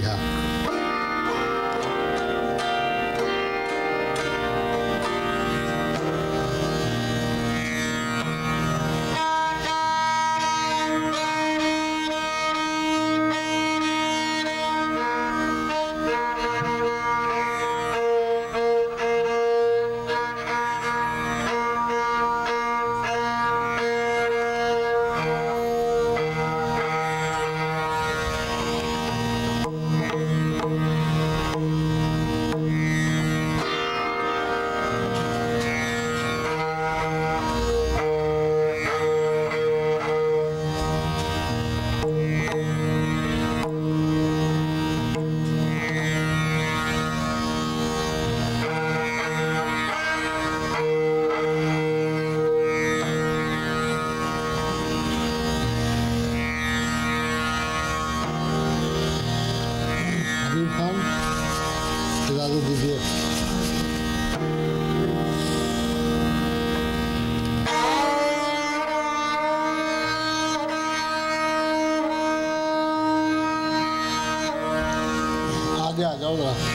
baru आगे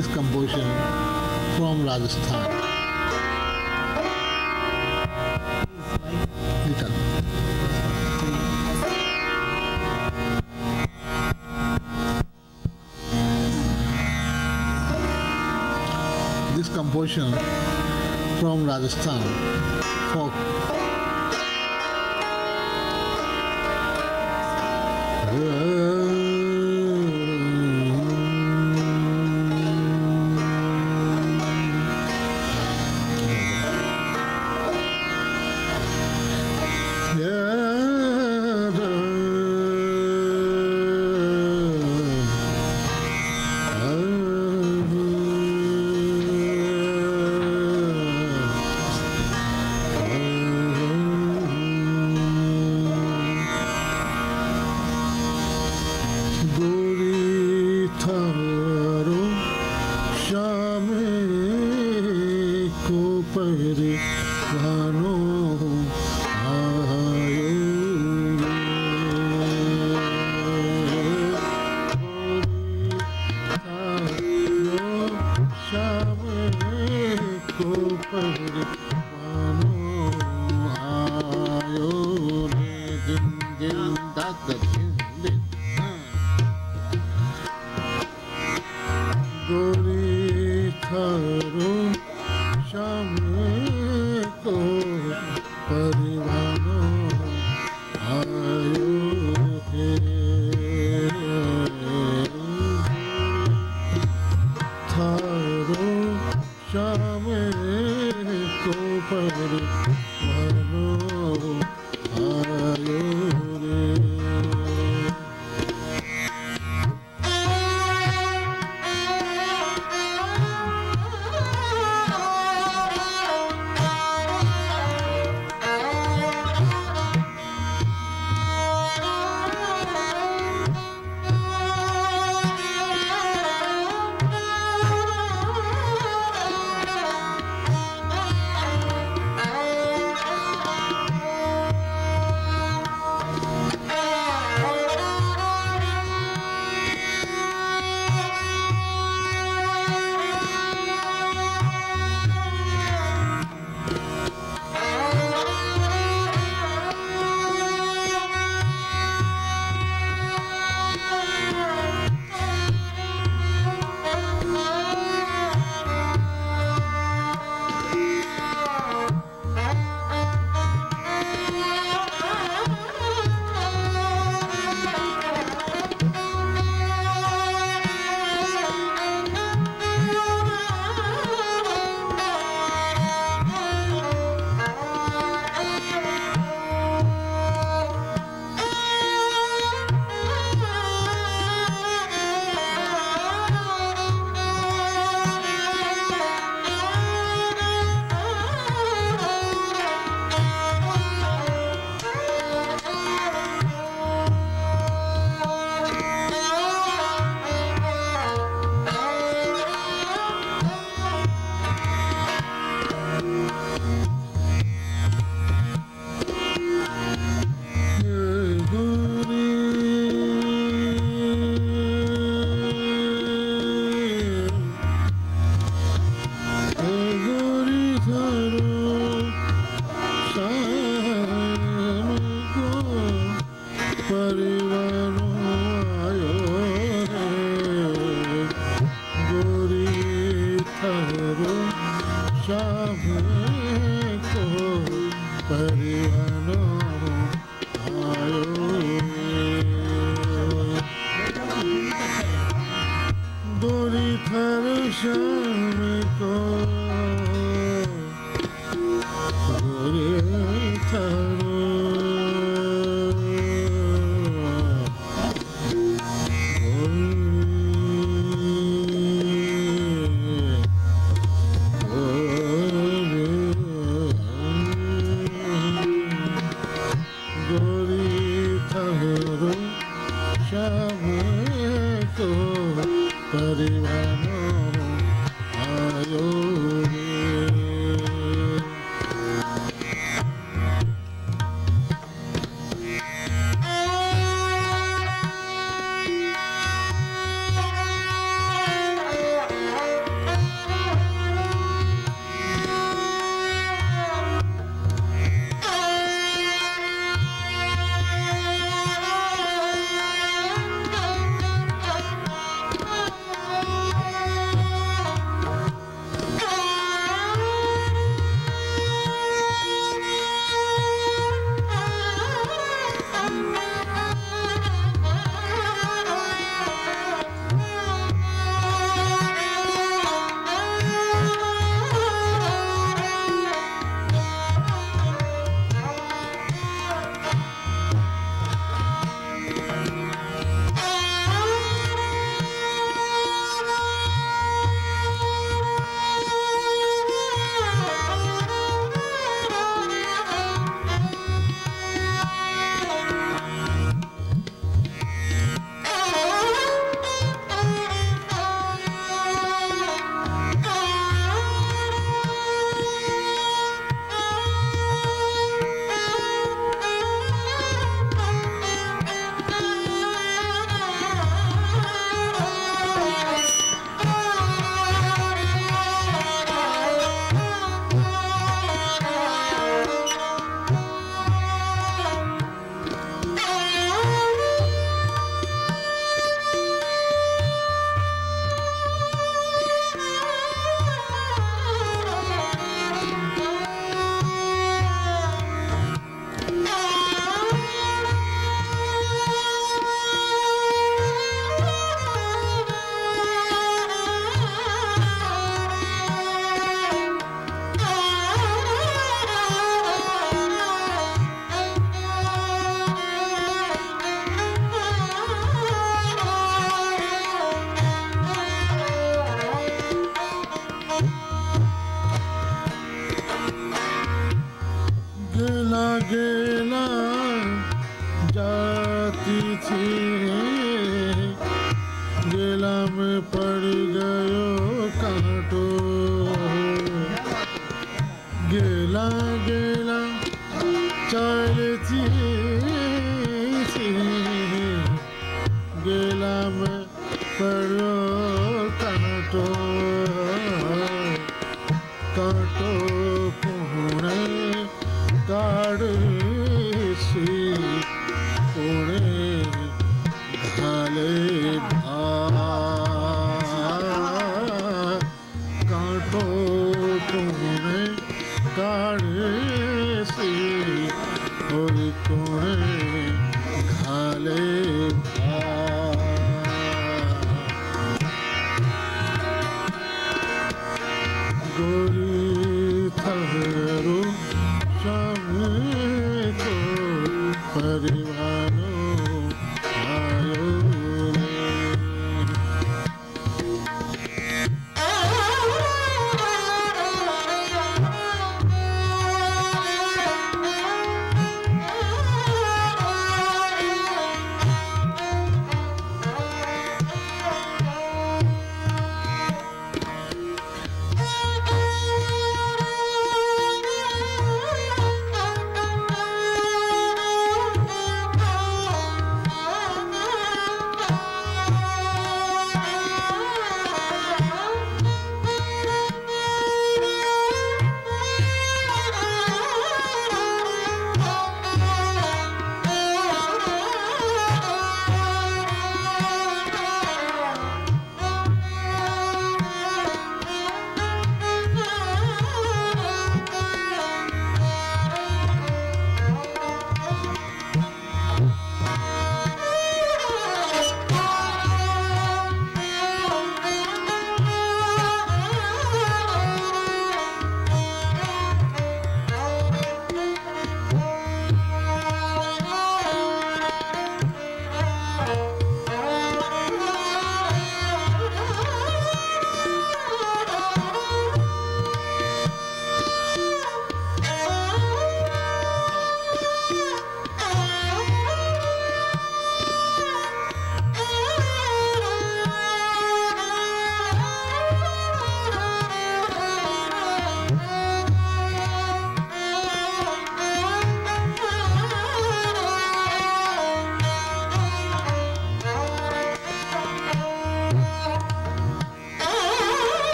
this composition from Rajasthan. This composition from Rajasthan